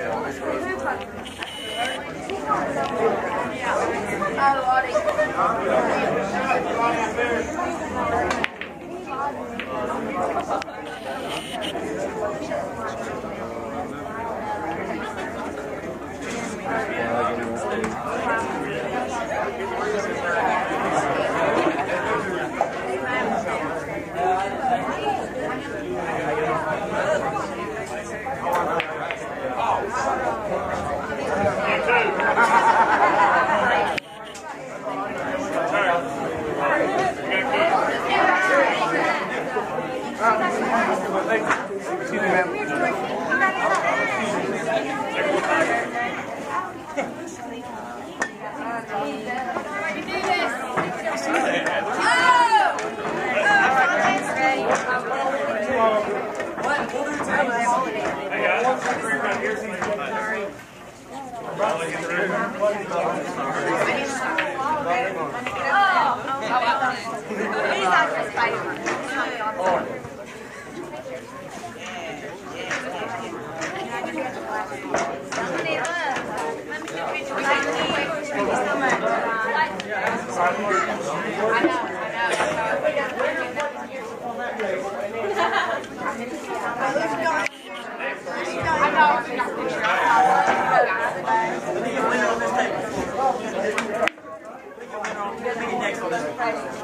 Alright. Oh,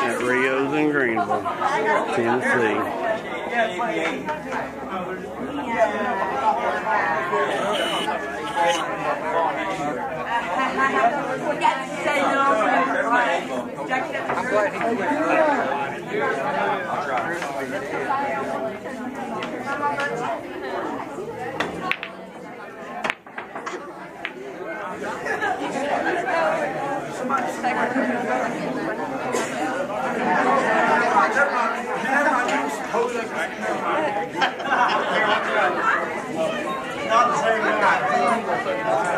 At Rio's in Greenville, Tennessee. Not the same guy.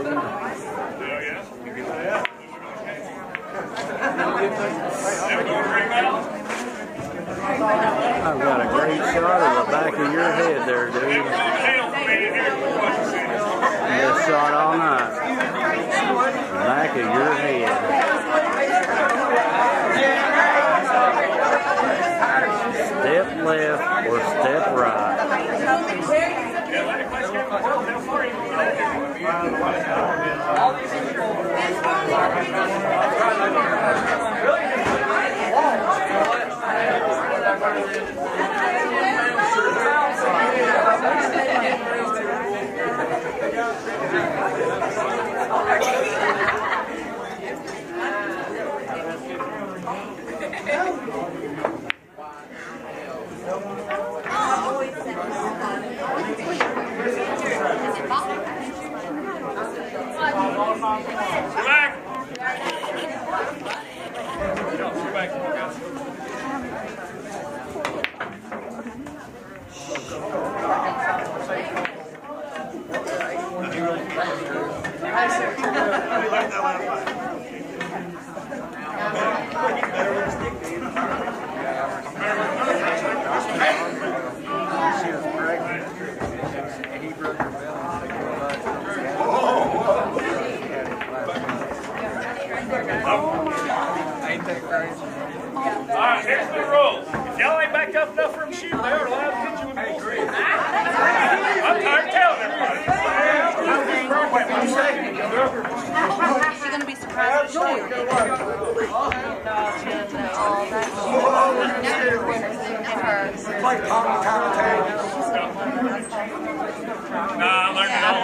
I've got a great shot of the back of your head there, dude. Best shot all night. Back of your head. Step left or step right. Here's the rules. If y'all ain't backed up enough for them shoot, they are allowed to hit you with a bullseye. I'm tired of telling everybody. She's going to be surprised when you and all that. It's like Tommy Commentator. Nah, I learned it all.